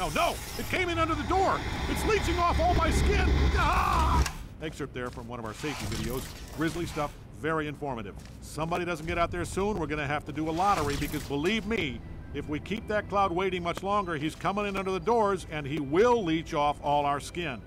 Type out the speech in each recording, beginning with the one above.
No, no! It came in under the door! It's leeching off all my skin! Ah! Excerpt there from one of our safety videos. Grisly stuff, very informative. Somebody doesn't get out there soon, we're gonna have to do a lottery because believe me, if we keep that cloud waiting much longer, he's coming in under the doors and he will leech off all our skin.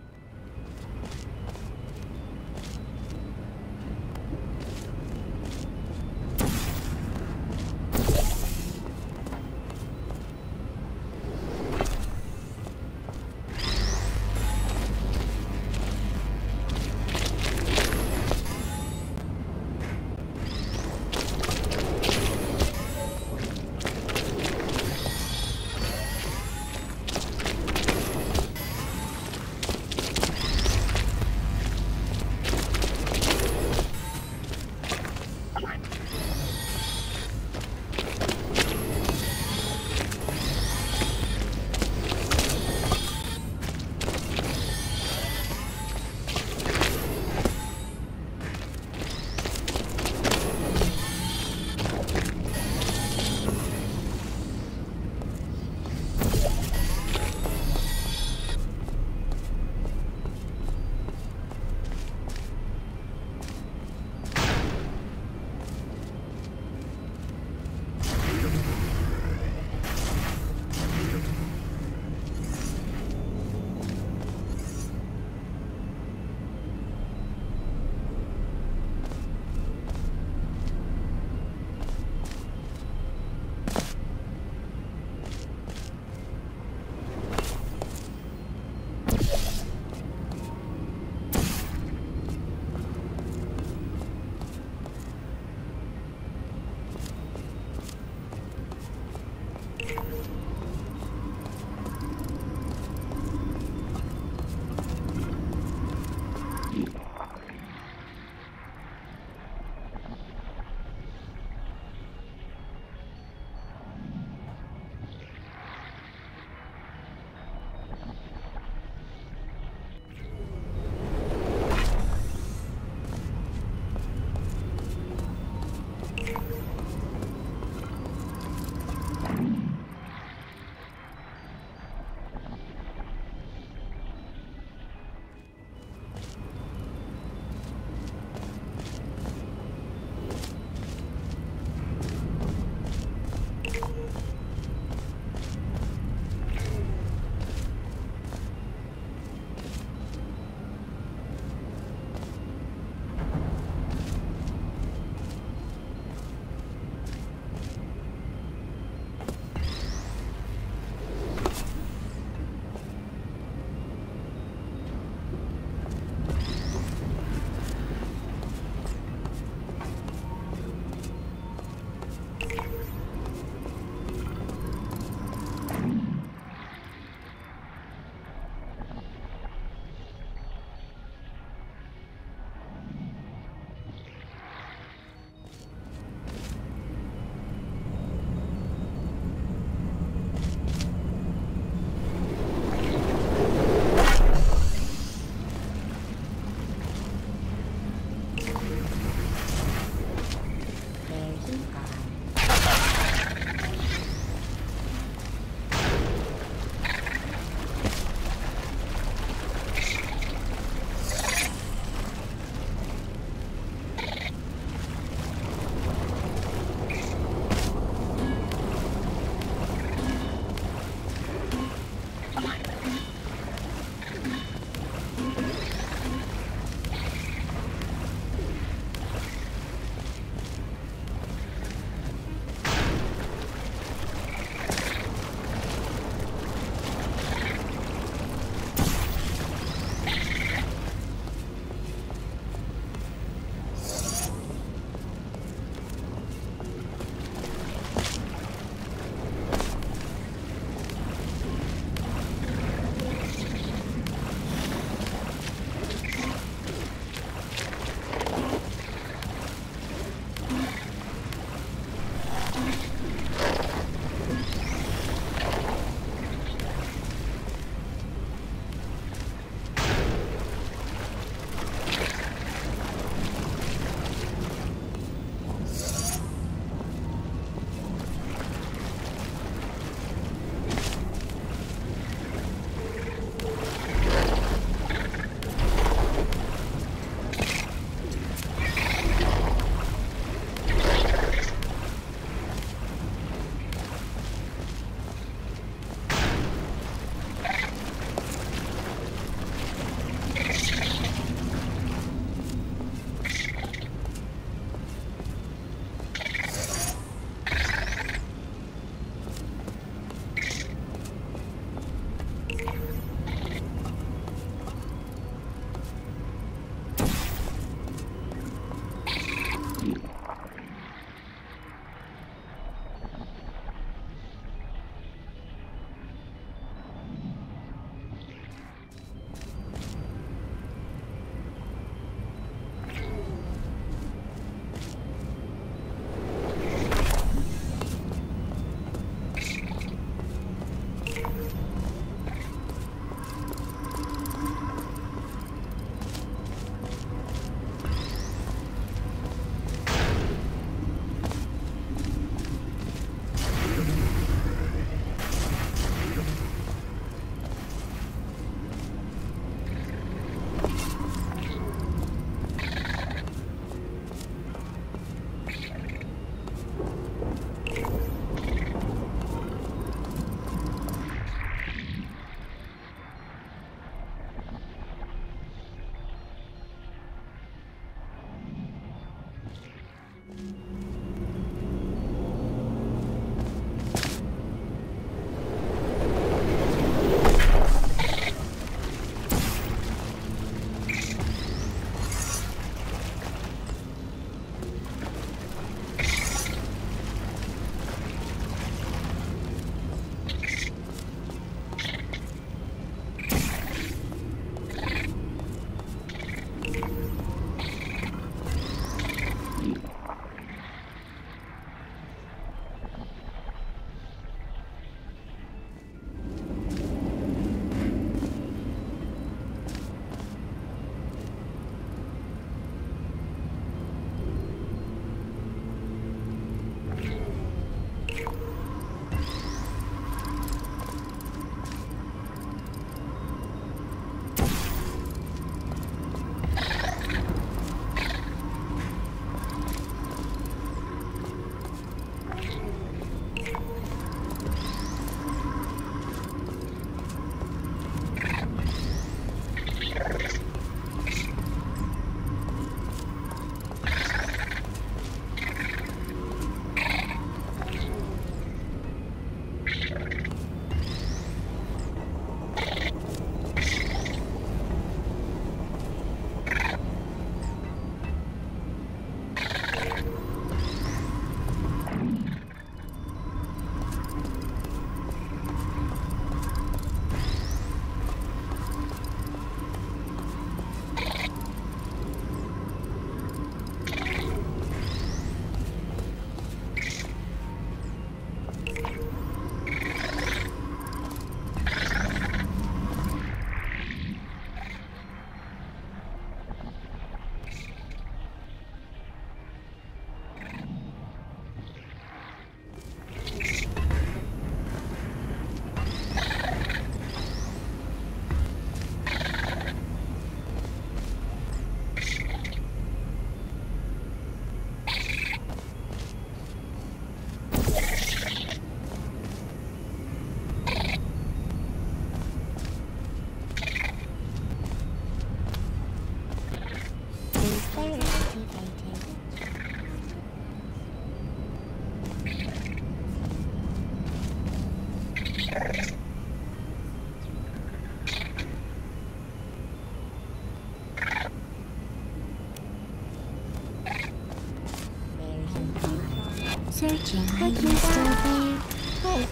Searching, are you still? Oh,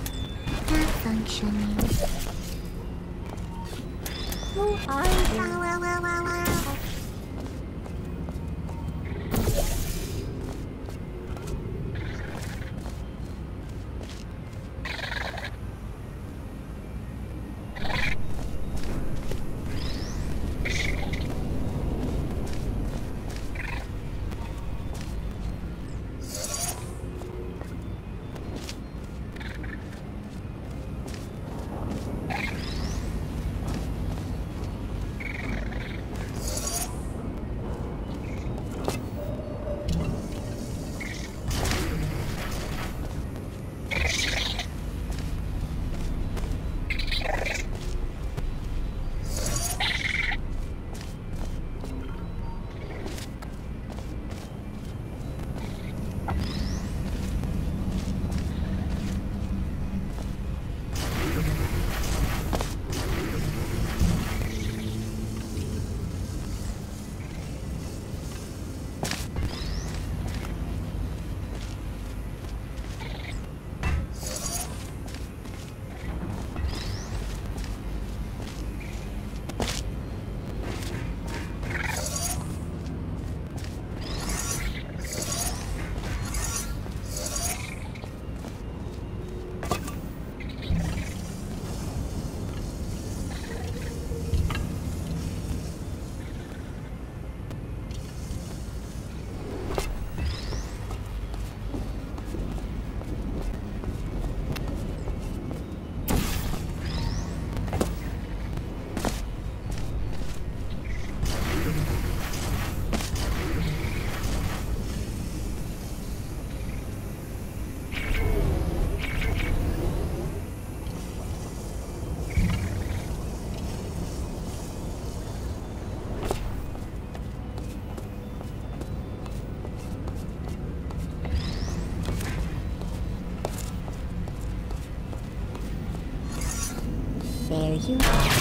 not functioning. Who are you? You.